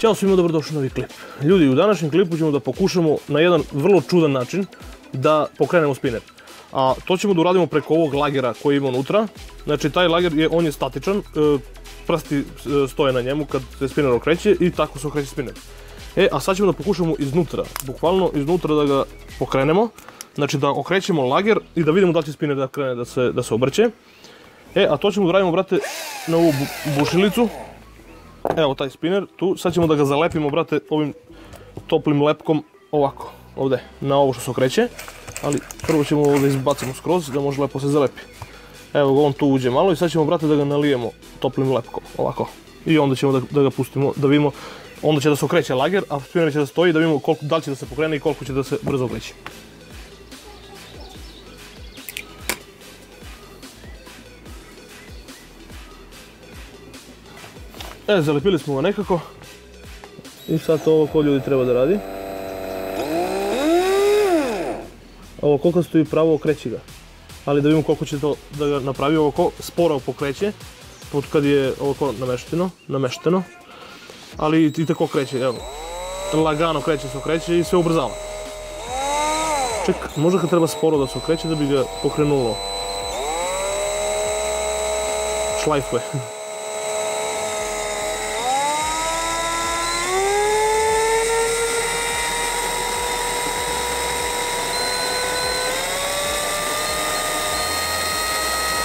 Ćao svima, dobrodošli u novi klip. Ljudi, u današnjem klipu ćemo da pokušamo na jedan vrlo čudan način da pokrenemo spinner. A to ćemo da uradimo preko ovog lagera koji ima unutra. Znači, taj lager je, on je statičan, e, prsti e, stoje na njemu kad se spinner okreće i tako se okreće spinner. E, a sad ćemo da pokušamo iznutra, bukvalno iznutra da ga pokrenemo. Znači da okrećemo lager i da vidimo da će spinner da krene da se, da se obrće. E, a to ćemo da radimo, brate, na ovu bušilicu. Evo taj spinner, tu, sad ćemo da ga zalepimo, brate, ovim toplim lepkom, ovako, ovde, na ovo što se okreće. Ali prvo ćemo ovo da izbacimo skroz, da može lepo se zalepi. Evo ga, on tu uđe malo i sad ćemo, brate, da ga nalijemo toplim lepkom, ovako. I onda ćemo da, ga pustimo, da vidimo, onda će da se okreće lager, a spinner će da stoji, da vidimo koliko, da li će da se pokrene i koliko će da se brzo okreće. E, zalepili smo ga nekako. I sad ovo ko ljudi treba da radi. Ovo koliko stoji pravo okreći ga. Ali da vidimo koliko će to da ga napravi ovo ko sporo pokreće. Pod kad je ovo ko namešteno, namešteno. Ali i tako kreće, evo. Lagano kreće se okreće i sve ubrzava. Ček, možda kad treba sporo da se okreće da bi ga pokrenulo. Šlajfuje.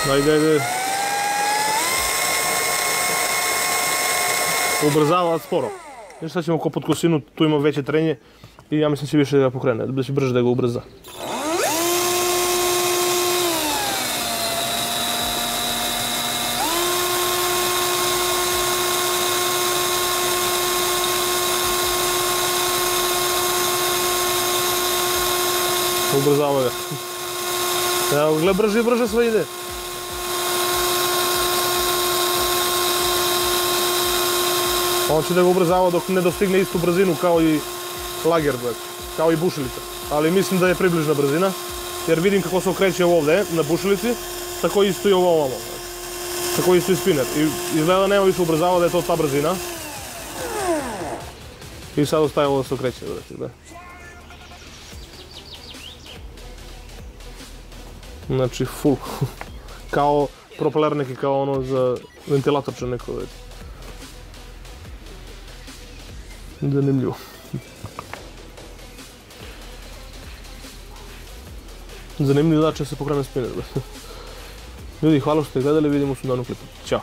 Хайде, хайде. Обрзаваат споро. Виж сега си му копат косино, ту има веќе трени и ја мислам си беше да покрене, да си брže да го обрза. Обрзава ја. Ја е, гледа брže и. On će da ga ubrzava dok ne dostigne istu brzinu kao i lager, kao i bušilica. Ali mislim da je približna brzina, jer vidim kako se okreće ovdje na bušilici, tako isto i ovo ovamo. Tako isto i spinner. I izgleda nema više ubrzava da je to ta brzina. I sad ostaje ovo da se okreće. Znači full. kao propeler neki kao ono za ventilatorče neko. Zanimljivo. Zanimljivo da će se pokrene spinner. Ljudi, hvala što ste gledali, vidimo se u danom klipu. Ćao.